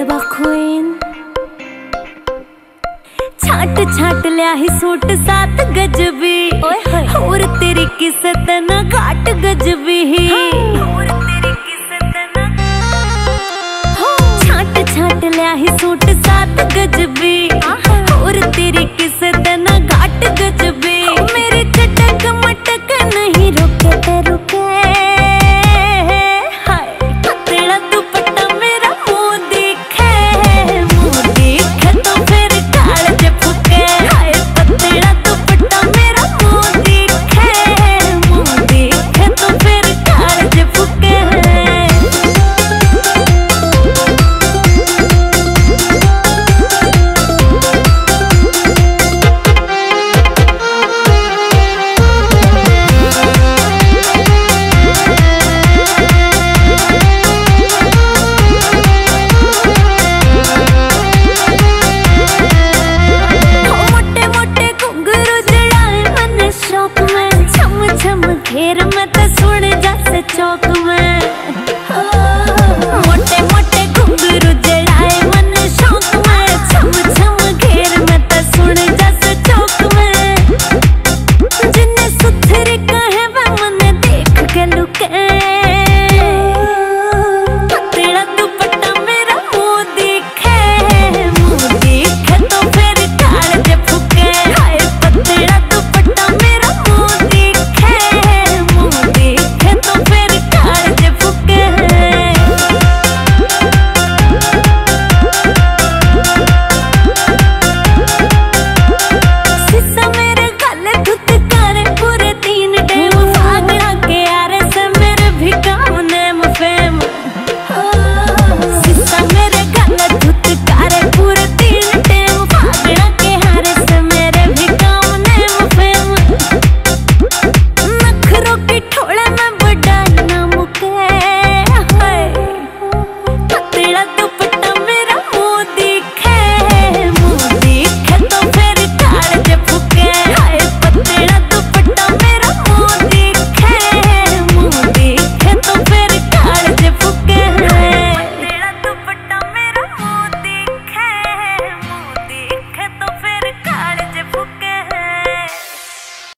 गरबा छाट छाट लिया सात गजबी। और तेरी किसत न घाट गजबी। छाट छाट लिया सात गजबी। शौक में।